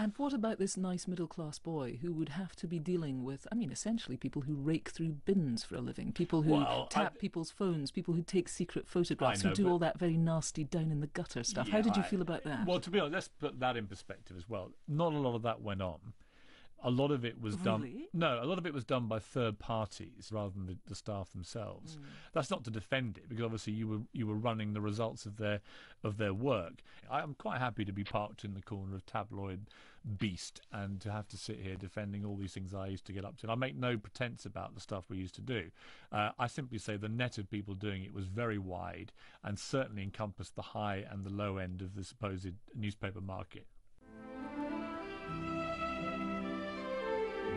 And what about this nice middle class boy who would have to be dealing with, I mean, essentially people who rake through bins for a living, people who Well, tap I- people's phones, people who take secret photographs, know, who do all that very nasty down in the gutter stuff. How did you I- feel about that? Well, to be honest, let's put that in perspective as well. Not a lot of that went on. A lot of it was Really? done. No, a lot of it was done by third parties rather than the, the staff themselves. Hmm. That's not to defend it because obviously you were you were running the results of their of their work. I am quite happy to be parked in the corner of tabloid beast and to have to sit here defending all these things I used to get up to. And I make no pretense about the stuff we used to do. Uh, I simply say the net of people doing it was very wide and certainly encompassed the high and the low end of the supposed newspaper market.